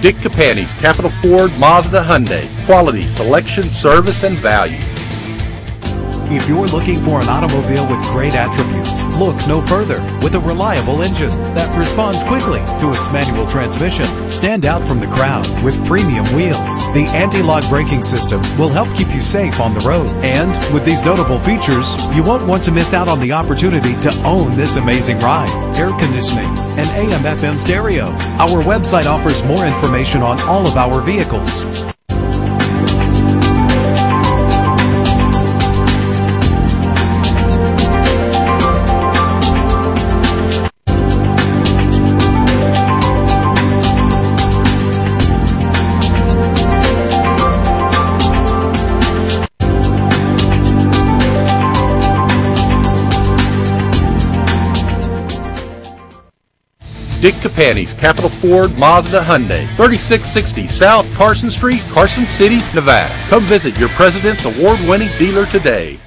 Dick Campagni's Capital Ford Mazda Hyundai. Quality, selection, service, and value. If you're looking for an automobile with great attributes, look no further. With a reliable engine that responds quickly to its manual transmission, stand out from the crowd with premium wheels. The anti-lock braking system will help keep you safe on the road. And with these notable features, you won't want to miss out on the opportunity to own this amazing ride. Air conditioning, an AM FM stereo. Our website offers more information on all of our vehicles. Dick Campagni's Capital Ford Mazda Hyundai. 3660 South Carson Street, Carson City, Nevada. Come visit your President's award-winning dealer today.